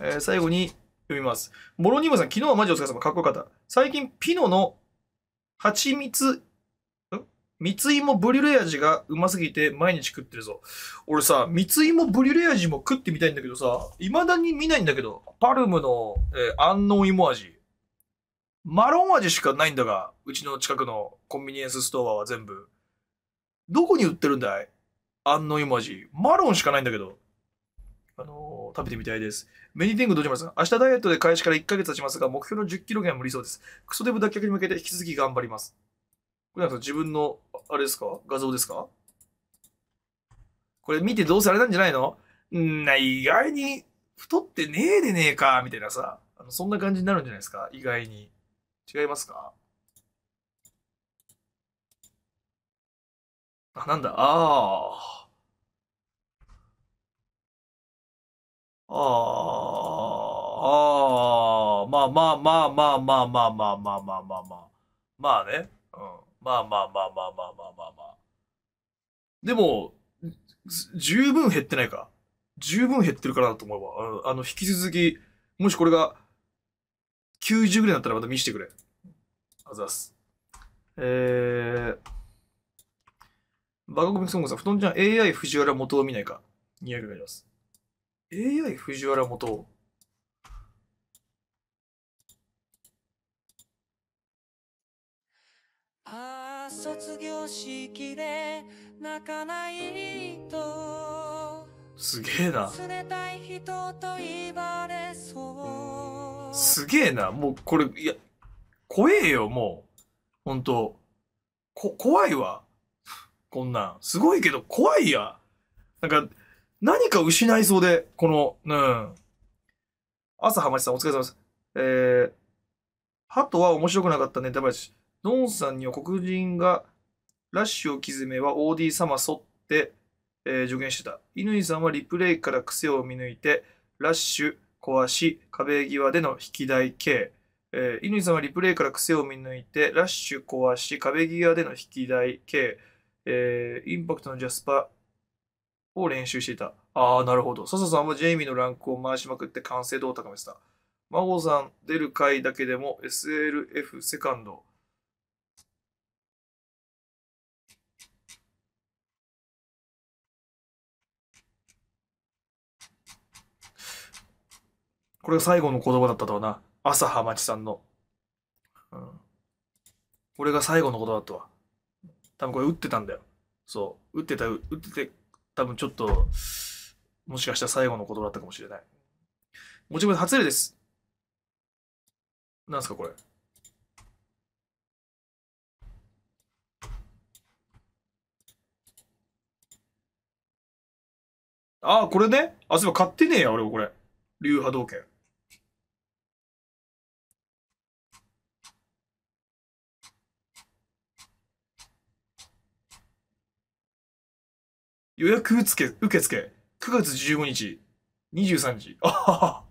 えー最後に読みます。モロニーマさん、昨日はマジお疲れ様。かっこよかった。最近、ピノの蜂蜜、ん？蜜芋ブリュレ味がうますぎて毎日食ってるぞ。俺さ、蜜芋ブリュレ味も食ってみたいんだけどさ、未だに見ないんだけど、パルムの、えー安納芋味。マロン味しかないんだが、うちの近くのコンビニエンスストアは全部。どこに売ってるんだい？安納芋味。マロンしかないんだけど。あのー食べてみたいです。メニテングドジマルさん、明日ダイエットで開始から1ヶ月経ちますが、目標の10キロ減は無理そうです。クソデブ脱却に向けて引き続き頑張ります。これなんか自分の、あれですか？画像ですか？これ見てどうせあれなんじゃないの？んな、意外に太ってねえでねえか、みたいなさ。あのそんな感じになるんじゃないですか？意外に。違いますか？あ、なんだ？ああ。ああ、ああ、まあまあまあまあまあまあまあまあまあまあまあ。まあね。うん。まあまあまあまあまあまあまあまあ。でも、十分減ってないか。十分減ってるかなと思うわ。あの、引き続き、もしこれが90ぐらいだったらまた見せてくれ。あざっす。えー、バカコミクソングさん、布団ちゃん AI 藤原元を見ないか。200お願いします。AI 藤原元を。ああ卒業式で泣かないとすげえな。冷たい人と言われそうすげえな。もうこれ、いや、怖えよ、もう。ほんと。こ、怖いわ。こんなん。すごいけど、怖いや。なんか、何か失いそうで、この、うん。朝浜地さん、お疲れ様です。えー、ハトは面白くなかったネタ話。ドンさんには黒人がラッシュを刻めは OD 様沿って、えー助言してた。乾さんはリプレイから癖を見抜いて、ラッシュ、壊し、壁際での引き台 K。えー、乾さんはリプレイから癖を見抜いて、ラッシュ、壊し、壁際での引き台 K。えーインパクトのジャスパーを練習していた。ああ、なるほど。笹さんはジェイミーのランクを回しまくって完成度を高めてた。マゴさん出る回だけでも SLF セカンド。これが最後の言葉だったとはな。朝浜地さんの。うん。これが最後の言葉だったわ。多分これ打ってたんだよ。そう。打ってた、打ってて、多分ちょっと、もしかしたら最後のことだったかもしれない。もちろん初例です。なんすかこれ。ああ、これね。あ、そういえば買ってねえや、俺もこれ。流派同権。予約受付、受付、9月15日、23時。あはは。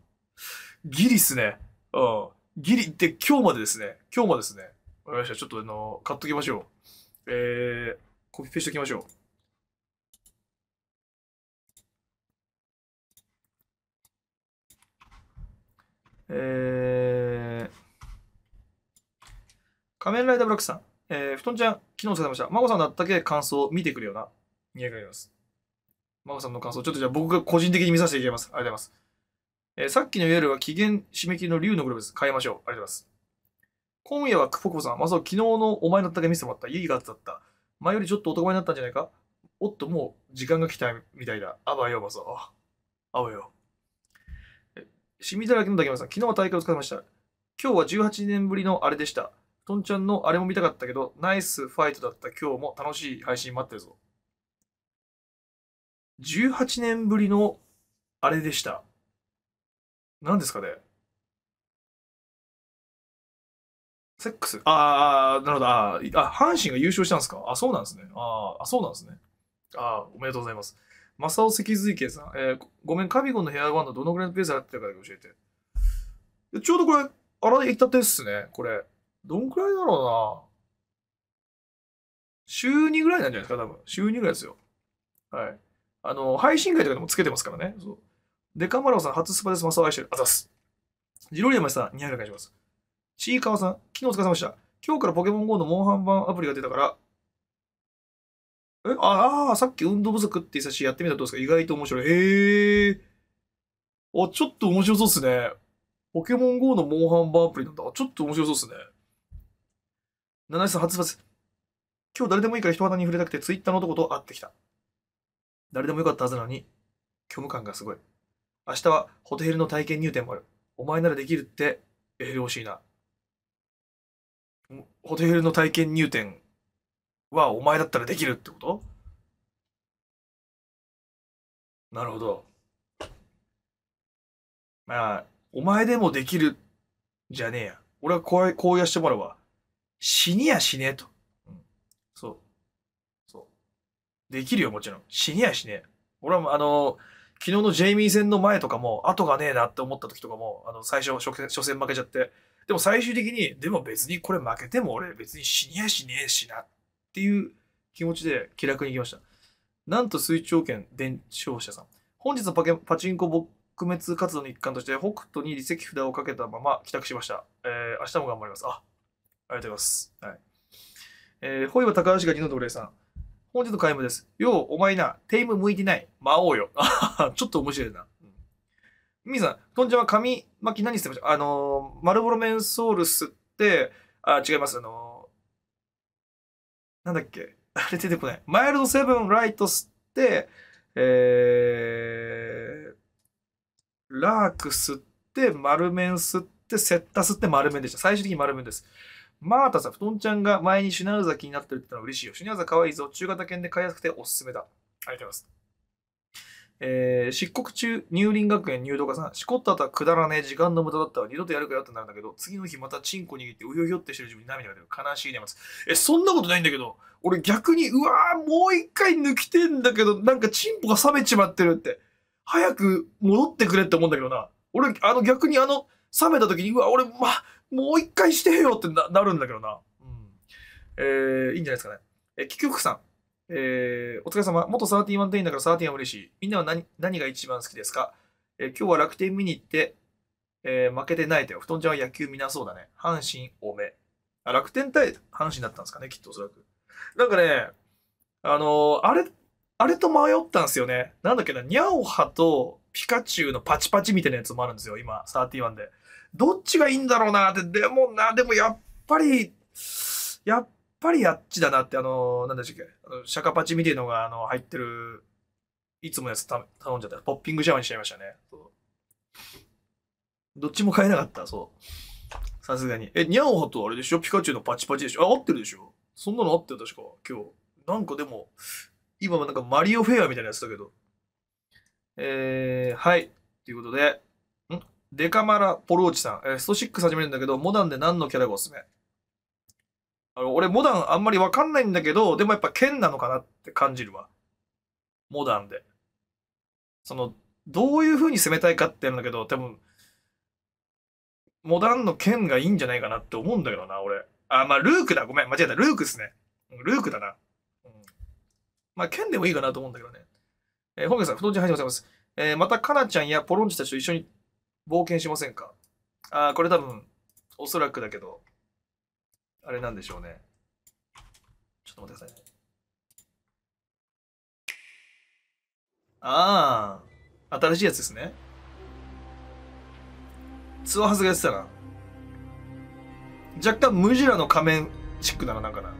ギリっすね。うん。ギリって今日までですね。今日までですね。わかりました。ちょっとあの、買っときましょう。えー、コピペしときましょう。えー、仮面ライダーブラックさん。えー、ふとんちゃん、昨日お疲れ様でした。まこさんだったけ感想を見てくれよな。2回あります。まこさんの感想、ちょっとじゃあ僕が個人的に見させていただきます。ありがとうございます。えーさっきの夜は期限締め切りの竜のグローブです。買いましょう。ありがとうございます。今夜はクポコさん、まさか昨日のお前だったけ見せてもらった。いいガッツだった。前よりちょっと男前になったんじゃないか？おっと、もう時間が来たみたいだ。あばよ、まさ。あばよ。えシミだらけの竹山さん、昨日は大会お疲れ様でした。今日は18年ぶりのあれでした。トンちゃんのあれも見たかったけど、ナイスファイトだった今日も楽しい配信待ってるぞ。18年ぶりのあれでした。何ですかねセックスああ、なるほど。ああ、阪神が優勝したんですかあ、そうなんですね。ああ、そうなんですね。あーおめでとうございます。正尾脊髄系さん、えーごめん、カビゴンのヘアバンドどのぐらいのペースでやってるか教えて。ちょうどこれ、あらでいったてっすね。これ。どんくらいだろうな。週2ぐらいなんじゃないですか、多分。週2ぐらいですよ。はい。あの、配信会とかでもつけてますからね。そうデカマロさん、初スパです。マサオ愛してる。あざす。ジロリアマさん、200回お願いします。ちいかわさん、昨日お疲れ様でした。今日からポケモン GO のモンハン版アプリが出たから、え、ああ、さっき運動不足って言ったし、やってみたらどうですか？意外と面白い。へえ。あ、ちょっと面白そうっすね。ポケモン GO のモンハン版アプリなんだ。ちょっと面白そうっすね。七井さん、初スパです。今日誰でもいいから人肌に触れたくて、ツイッターの男と会ってきた。誰でもよかったはずなのに、虚無感がすごい。明日はホテルの体験入店もある。お前ならできるって、エヘル欲しいな。ホテルの体験入店はお前だったらできるってこと？なるほど。まあ、お前でもできるじゃねえや。俺はこう、こうやしてもらうわ。死にやしねえと。うん、そう。そう。できるよ、もちろん。死にやしねえ。俺は、あの、昨日のジェイミー戦の前とかも、後がねえなって思った時とかも、あの、最初、初戦初戦負けちゃって。でも最終的に、でも別にこれ負けても俺別に死にやしねえしなっていう気持ちで気楽に行きました。なんと水長剣伝承者さん。本日のパケパチンコ撲滅活動の一環として、北斗に離席札をかけたまま帰宅しました。えー、明日も頑張ります。あ、ありがとうございます。はい。えー、ホイバ高橋が二のとお礼さん。本日の開幕です。よう、お前な、テイム向いてない。魔王よ。ちょっと面白いな。みーさん、とんちゃんは紙巻き何してましたあのー、マルボロメンソールスって、あ、違います。あのー、なんだっけ？あれ出てこない。マイルドセブンライト吸って、えー、ラーク吸って、丸面吸って、セッタ吸って、丸面でした。最終的に丸面です。マータさん、ふとんちゃんが前にシュナウザ気になってるってのは嬉しいよ。シュナウザ可愛いぞ。中型犬で買いやすくておすすめだ。ありがとうございます。えー、漆黒中、乳輪学園入道家さん、しこった後はくだらねえ時間の無駄だったわ。二度とやるかよってなるんだけど、次の日またチンコ握ってうひょひょってしてる自分に涙が出る。悲しいねます。え、そんなことないんだけど、俺逆に、うわーもう一回抜きてんだけど、なんかチンポが冷めちまってるって。早く戻ってくれって思うんだけどな。俺、あの逆にあの、冷めた時に、うわ、俺、ま、もう一回してよってななるんだけどな。うん。えー、いいんじゃないですかね。え、キキョクさん。えー、お疲れ様。元31店員だから13は嬉しい。みんなは何何が一番好きですか、えー今日は楽天見に行って、えー負けてないとよ。布団ちゃんは野球見なそうだね。阪神多め。あ、楽天対阪神だったんですかね、きっとおそらく。なんかね、あのーあれ、あれと迷ったんですよね。なんだっけな、ニャオハとピカチュウのパチパチみたいなやつもあるんですよ、今、31で。どっちがいいんだろうなって、でもな、でもやっぱり、やっぱりあっちだなって、あの、なんだっけ、あのシャカパチみたいのがあの入ってる、いつもやつ頼んじゃった。ポッピングシャワーにしちゃいましたね。どっちも買えなかった、そう。さすがに。え、ニャオハとあれでしょ？ピカチュウのパチパチでしょ？あ、合ってるでしょ？そんなの合ってる確か、今日。なんかでも、今はなんかマリオフェアみたいなやつだけど。えー、はい。ということで、デカマラポローチさん、えースト6始めるんだけど、モダンで何のキャラがおすすめ？あの俺、モダンあんまりわかんないんだけど、でもやっぱ剣なのかなって感じるわ。モダンで。その、どういう風に攻めたいかってやるんだけど、多分、モダンの剣がいいんじゃないかなって思うんだけどな、俺。あ、まあ、ルークだ。ごめん、間違えた。ルークっすね。ルークだな。うん、まあ、剣でもいいかなと思うんだけどね。えー、本家さん、不動産入ってます。えーまた、かなちゃんやポロンチたちと一緒に冒険しませんか？あーこれ多分、おそらくだけど、あれなんでしょうね。ちょっと待ってください。ああ、新しいやつですね。ツアーハズがやってたな。若干ムジュラの仮面チックだな、なんかな。あり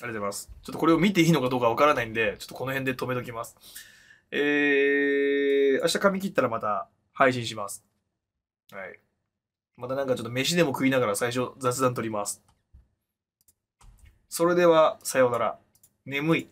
がとうございます。ちょっとこれを見ていいのかどうかわからないんで、ちょっとこの辺で止めときます。えー、明日髪切ったらまた配信します。はい。またなんかちょっと飯でも食いながら最初雑談取ります。それでは、さようなら。眠い。